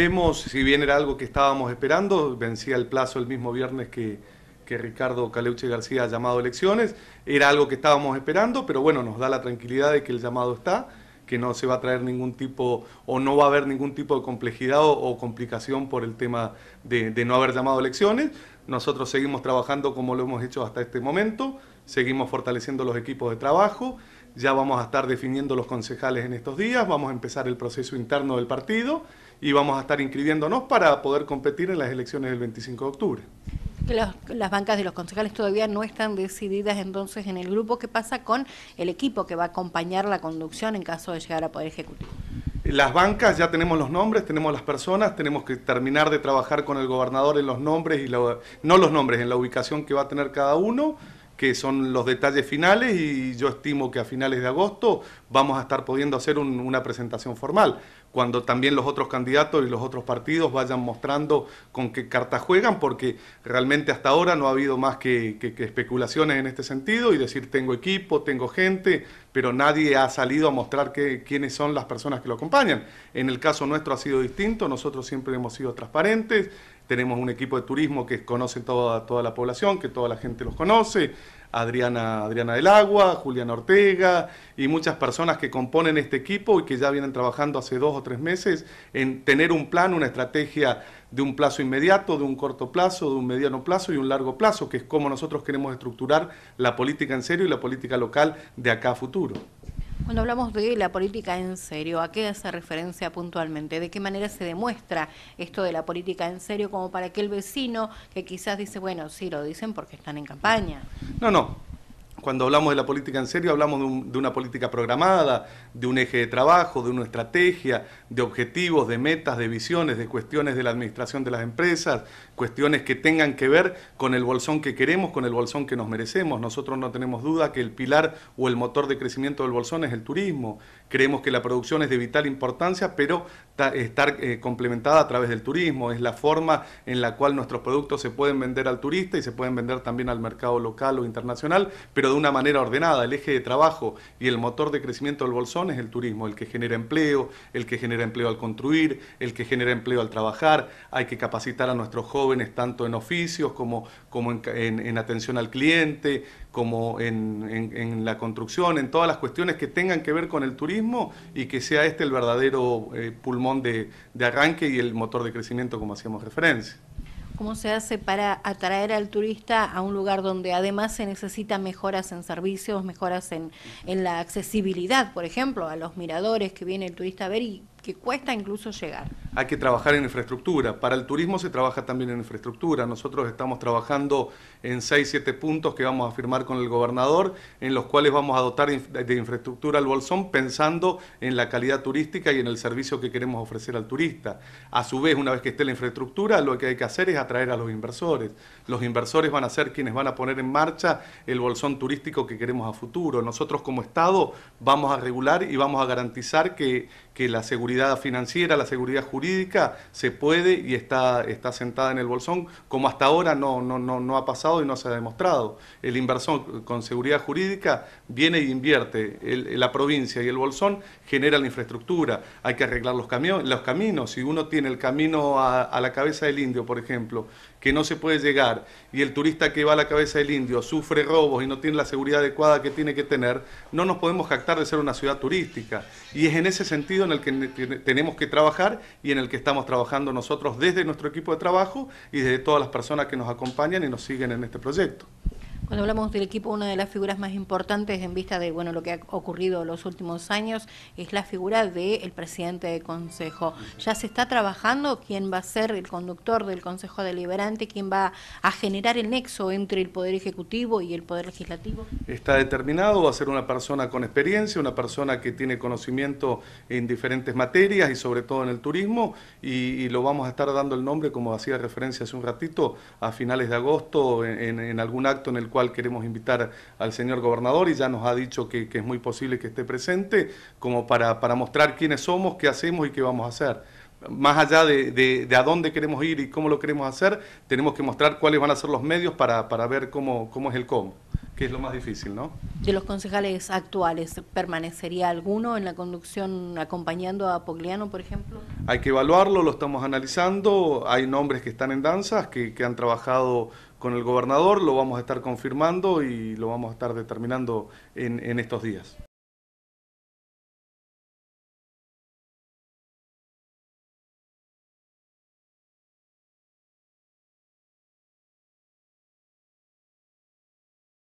Si bien era algo que estábamos esperando, vencía el plazo el mismo viernes que, que Ricardo Caleuche García ha llamado elecciones, era algo que estábamos esperando, pero bueno, nos da la tranquilidad de que el llamado está, que no se va a traer ningún tipo o no va a haber ningún tipo de complejidad o, complicación por el tema de, de no haber llamado elecciones. Nosotros seguimos trabajando como lo hemos hecho hasta este momento, seguimos fortaleciendo los equipos de trabajo, ya vamos a estar definiendo los concejales en estos días, vamos a empezar el proceso interno del partido y vamos a estar inscribiéndonos para poder competir en las elecciones del 25 de octubre. Las, las, bancas de los concejales todavía no están decididas entonces en el grupo. ¿Qué pasa con el equipo que va a acompañar la conducción en caso de llegar a Poder Ejecutivo? Las bancas ya tenemos los nombres, tenemos las personas, tenemos que terminar de trabajar con el gobernador en los nombres y no los nombres, en la ubicación que va a tener cada uno que son los detalles finales y yo estimo que a finales de agosto vamos a estar pudiendo hacer una presentación formal, cuando también los otros candidatos y los otros partidos vayan mostrando con qué cartas juegan, porque realmente hasta ahora no ha habido más que, especulaciones en este sentido y decir tengo equipo, tengo gente, pero nadie ha salido a mostrar quiénes son las personas que lo acompañan. En el caso nuestro ha sido distinto, nosotros siempre hemos sido transparentes, tenemos un equipo de turismo que conoce toda, toda la población, que toda la gente los conoce, Adriana, Adriana del Agua, Julián Ortega y muchas personas que componen este equipo y que ya vienen trabajando hace dos o tres meses en tener un plan, una estrategia de un plazo inmediato, de un corto plazo, de un mediano plazo y un largo plazo, que es como nosotros queremos estructurar la política en serio y la política local de acá a futuro. Cuando hablamos de la política en serio, ¿a qué hace referencia puntualmente? ¿De qué manera se demuestra esto de la política en serio como para que el vecino que quizás dice, bueno, sí, lo dicen porque están en campaña? No, no, cuando hablamos de la política en serio, hablamos de, una política programada, de un eje de trabajo, de una estrategia, de objetivos, de metas, de visiones, de cuestiones de la administración de las empresas, cuestiones que tengan que ver con el bolsón que queremos, con el bolsón que nos merecemos. Nosotros no tenemos duda que el pilar o el motor de crecimiento del bolsón es el turismo. Creemos que la producción es de vital importancia, pero estar eh, complementada a través del turismo. Es la forma en la cual nuestros productos se pueden vender al turista y se pueden vender también al mercado local o internacional, pero de una manera ordenada. El eje de trabajo y el motor de crecimiento del bolsón es el turismo, el que genera empleo, el que genera empleo al construir, el que genera empleo al trabajar. Hay que capacitar a nuestros jóvenes tanto en oficios como, como en, atención al cliente, como en, la construcción, en todas las cuestiones que tengan que ver con el turismo y que sea este el verdadero eh, pulmón de arranque y el motor de crecimiento como hacíamos referencia cómo se hace para atraer al turista a un lugar donde además se necesitan mejoras en servicios, mejoras en, en la accesibilidad, por ejemplo, a los miradores que viene el turista a ver y que cuesta incluso llegar. Hay que trabajar en infraestructura. Para el turismo se trabaja también en infraestructura. Nosotros estamos trabajando en 6, 7 puntos que vamos a firmar con el gobernador, en los cuales vamos a dotar de infraestructura al Bolsón pensando en la calidad turística y en el servicio que queremos ofrecer al turista. A su vez, una vez que esté la infraestructura, lo que hay que hacer es atraer a los inversores. Los inversores van a ser quienes van a poner en marcha el Bolsón turístico que queremos a futuro. Nosotros como Estado vamos a regular y vamos a garantizar que, que la seguridad financiera, la seguridad jurídica se puede y está, está sentada en el bolsón, como hasta ahora no, no, no, no ha pasado y no se ha demostrado. El inversor con seguridad jurídica viene e invierte. la provincia y el bolsón generan la infraestructura. Hay que arreglar los, los caminos. Si uno tiene el camino a, a la cabeza del indio, por ejemplo, que no se puede llegar y el turista que va a la cabeza del indio sufre robos y no tiene la seguridad adecuada que tiene que tener, no nos podemos jactar de ser una ciudad turística. Y es en ese sentido en el que tenemos que trabajar y en el que estamos trabajando nosotros desde nuestro equipo de trabajo y desde todas las personas que nos acompañan y nos siguen en este proyecto. Cuando hablamos del equipo, una de las figuras más importantes en vista de bueno lo que ha ocurrido los últimos años es la figura del presidente del Consejo. ¿Ya se está trabajando quién va a ser el conductor del Consejo Deliberante, quién va a generar el nexo entre el Poder Ejecutivo y el Poder Legislativo? Está determinado, va a ser una persona con experiencia, una persona que tiene conocimiento en diferentes materias y sobre todo en el turismo y, lo vamos a estar dando el nombre, como hacía referencia hace un ratito, a finales de agosto en, en algún acto en el cual queremos invitar al señor gobernador y ya nos ha dicho que, es muy posible que esté presente, como para, para, mostrar quiénes somos, qué hacemos y qué vamos a hacer. Más allá de, de, a dónde queremos ir y cómo lo queremos hacer, tenemos que mostrar cuáles van a ser los medios para, para ver cómo, cómo es el cómo que es lo más difícil, ¿no? De los concejales actuales, ¿permanecería alguno en la conducción acompañando a Pogliano, por ejemplo? Hay que evaluarlo, lo estamos analizando, hay nombres que están en danzas, que, que han trabajado con el gobernador, lo vamos a estar confirmando y lo vamos a estar determinando en, en estos días.